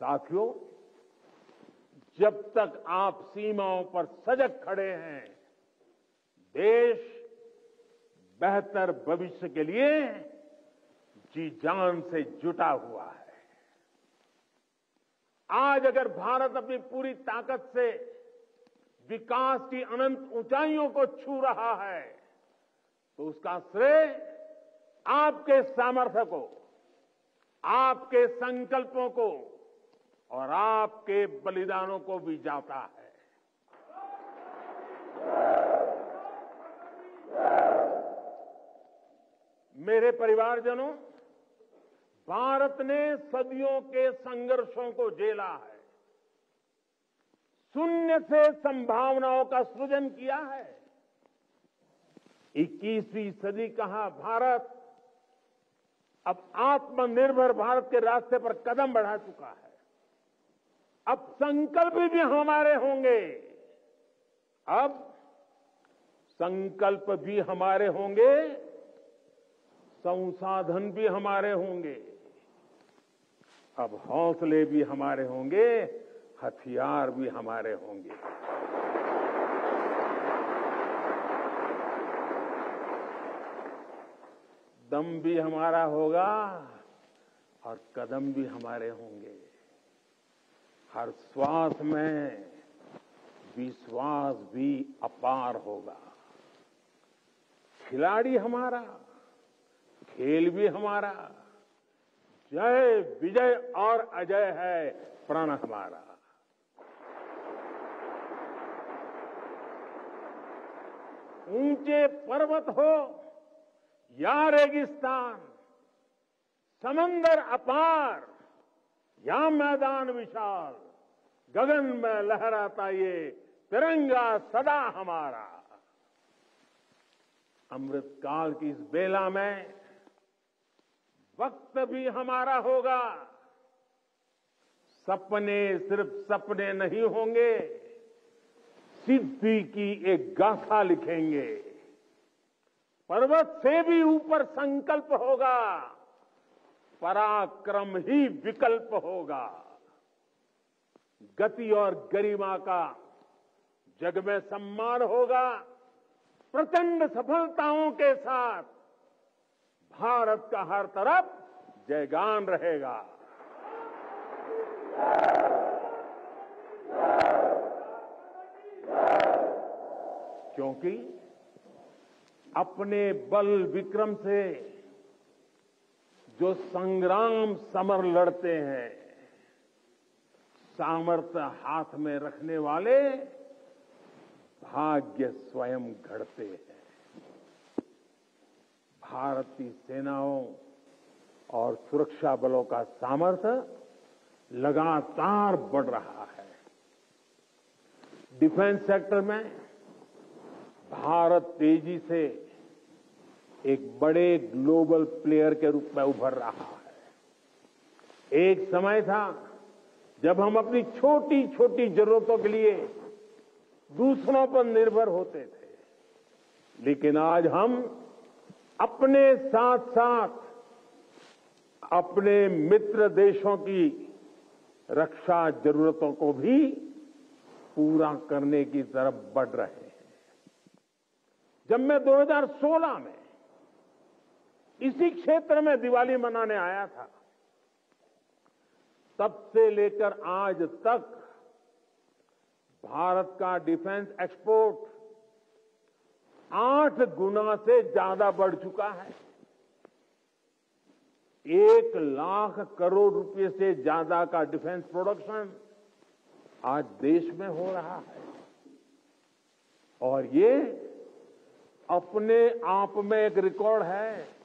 साथियों, जब तक आप सीमाओं पर सजग खड़े हैं, देश बेहतर भविष्य के लिए जी जान से जुटा हुआ है। आज अगर भारत अपनी पूरी ताकत से विकास की अनंत ऊंचाइयों को छू रहा है तो उसका श्रेय आपके सामर्थ्य को, आपके संकल्पों को और आपके बलिदानों को भी जाता है। मेरे परिवारजनों, भारत ने सदियों के संघर्षों को झेला है। शून्य से संभावनाओं का सृजन किया है। 21वीं सदी कहा भारत अब आत्मनिर्भर भारत के रास्ते पर कदम बढ़ा चुका है। अब संकल्प भी हमारे होंगे। अब संकल्प भी हमारे होंगे, संसाधन भी हमारे होंगे। अब हौसले भी हमारे होंगे, हथियार भी हमारे होंगे। दम भी हमारा होगा और कदम भी हमारे होंगे। हर श्वास में विश्वास भी अपार होगा। खिलाड़ी हमारा, खेल भी हमारा, जय विजय और अजय है प्रण हमारा। ऊँचे पर्वत हो या रेगिस्तान, समंदर अपार या मैदान विशाल, गगन में लहराता ये तिरंगा सदा हमारा। अमृत काल की इस बेला में वक्त भी हमारा होगा। सपने सिर्फ़ सपने नहीं होंगे, सिद्धि की एक गाथा लिखेंगे। पर्वत से भी ऊपर संकल्प होगा। पराक्रम ही विकल्प होगा। गति और गरिमा का जग में सम्मान होगा। प्रचंड सफलताओं के साथ भारत का हर तरफ़ जयगान रहेगा। क्योंकि अपने बल विक्रम से जो संग्राम समर लड़ते हैं सामर्थ्य हाथ में रखने वाले भाग्य स्वयं घड़ते हैं। भारत की सेनाओं और सुरक्षा बलों का सामर्थ्य लगातार बढ़ रहा है। डिफेंस सेक्टर में भारत तेज़ी से एक बड़े ग्लोबल प्लेयर के रूप में उभर रहा है। एक समय था जब हम अपनी छोटी छोटी जरूरतों के लिए दूसरों पर निर्भर होते थे। लेकिन आज हम अपने साथ साथ अपने मित्र देशों की रक्षा जरूरतों को भी पूरा करने की तरफ़ बढ़ रहे हैं। जब मैं 2016 में इसी क्षेत्र में दिवाली मनाने आया था। तब से लेकर आज तक भारत का डिफेंस एक्सपोर्ट आठ गुना से ज़्यादा बढ़ चुका है। एक लाख करोड़ रुपए से ज़्यादा का डिफेंस प्रोडक्शन आज देश में हो रहा है। और ये अपने आप में एक रिकॉर्ड है।